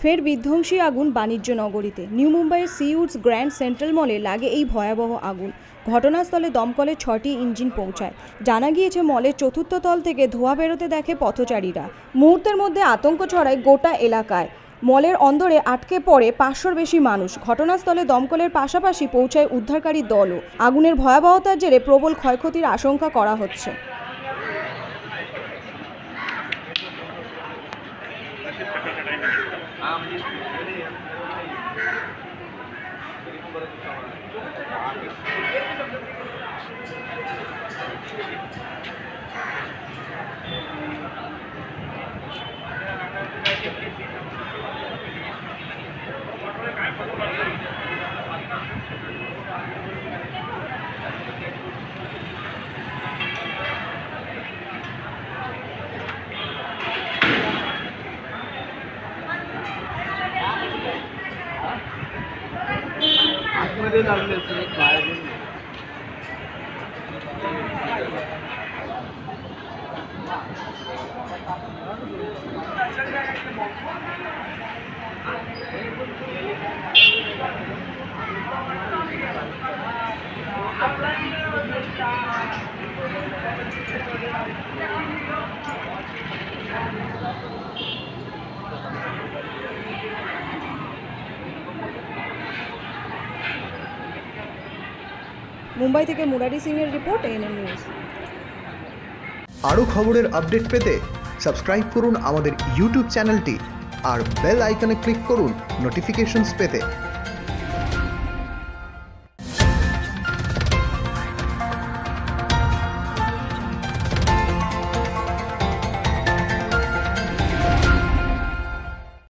ফের বিধ্বংসী আগুন বাণিজ্য নগরীতে। নিউ মুম্বাইয়ের সিউডস গ্র্যান্ড সেন্ট্রাল মলে লাগে এই ভয়াবহ আগুন। ঘটনাস্থলে দমকলে ছটি ইঞ্জিন পৌঁছায়। জানা গিয়েছে, মলের চতুর্থ তল থেকে ধোঁয়া বেরোতে দেখে পথচারীরা। মুহূর্তের মধ্যে আতঙ্ক ছড়ায় গোটা এলাকায়। মলের অন্দরে আটকে পড়ে পাঁচশোর বেশি মানুষ। ঘটনাস্থলে দমকলের পাশাপাশি পৌঁছায় উদ্ধারকারী দলও। আগুনের ভয়াবহতার জেরে প্রবল ক্ষয়ক্ষতির আশঙ্কা করা হচ্ছে। आतमध्ये लागले असेल बाहेर মুম্বাই থেকে মুরারি সিংয়ের রিপোর্ট এএনএন নিউজ। আরও খবরের আপডেট পেতে সাবস্ক্রাইব করুন আমাদের ইউটিউব চ্যানেলটি আর বেল আইকনে ক্লিক করুন নোটিফিকেশনস পেতে।